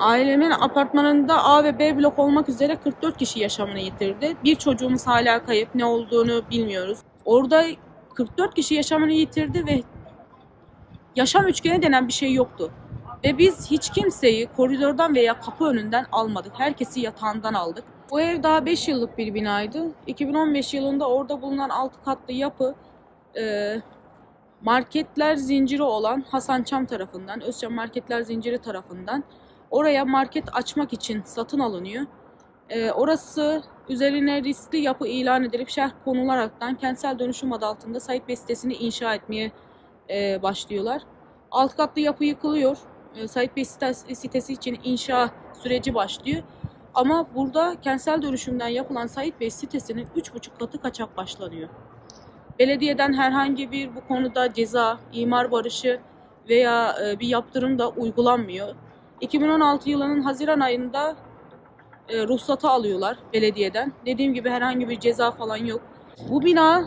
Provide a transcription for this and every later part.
Ailemin apartmanında A ve B blok olmak üzere 44 kişi yaşamını yitirdi. Bir çocuğumuz hala kayıp. Ne olduğunu bilmiyoruz. Orada 44 kişi yaşamını yitirdi ve yaşam üçgeni denen bir şey yoktu. Ve biz hiç kimseyi koridordan veya kapı önünden almadık. Herkesi yatağından aldık. Bu ev daha 5 yıllık bir binaydı. 2015 yılında orada bulunan 6 katlı yapı e, marketler zinciri olan Hasan Çam tarafından, Özçam Marketler Zinciri tarafından oraya market açmak için satın alınıyor. E, orası üzerine riskli yapı ilan edilip şerh konularaktan kentsel dönüşüm adı altında Sait Bey sitesini inşa etmeye e, başlıyorlar. Alt katlı yapı yıkılıyor. E, Sait Bey sitesi, sitesi için inşa süreci başlıyor. Ama burada kentsel dönüşümden yapılan Sait Bey sitesinin 3,5 katı kaçak başlanıyor. Belediyeden herhangi bir bu konuda ceza, imar barışı veya e, bir yaptırım da uygulanmıyor. 2016 yılının Haziran ayında e, ruhsatı alıyorlar belediyeden. Dediğim gibi herhangi bir ceza falan yok. Bu bina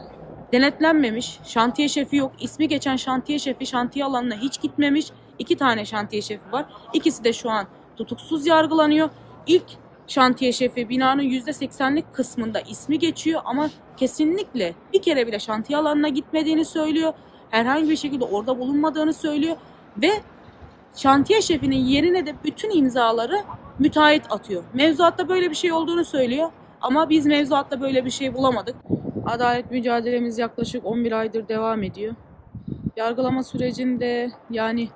denetlenmemiş, şantiye şefi yok. İsmi geçen şantiye şefi şantiye alanına hiç gitmemiş. İki tane şantiye şefi var. İkisi de şu an tutuksuz yargılanıyor. İlk şantiye şefi binanın %80'lik kısmında ismi geçiyor ama kesinlikle bir kere bile şantiye alanına gitmediğini söylüyor. Herhangi bir şekilde orada bulunmadığını söylüyor ve şantiye şefinin yerine de bütün imzaları müteahhit atıyor. Mevzuatta böyle bir şey olduğunu söylüyor ama biz mevzuatta böyle bir şey bulamadık. Adalet mücadelemiz yaklaşık 11 aydır devam ediyor. Yargılama sürecinde yani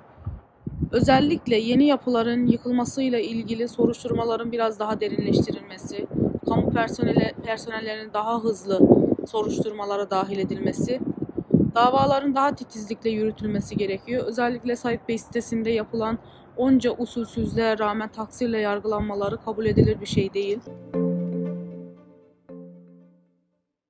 özellikle yeni yapıların yıkılmasıyla ilgili soruşturmaların biraz daha derinleştirilmesi, kamu personeli, personellerinin daha hızlı soruşturmalara dahil edilmesi, davaların daha titizlikle yürütülmesi gerekiyor. Özellikle Sait Bey sitesinde yapılan onca usulsüzlüğe rağmen taksirle yargılanmaları kabul edilir bir şey değil.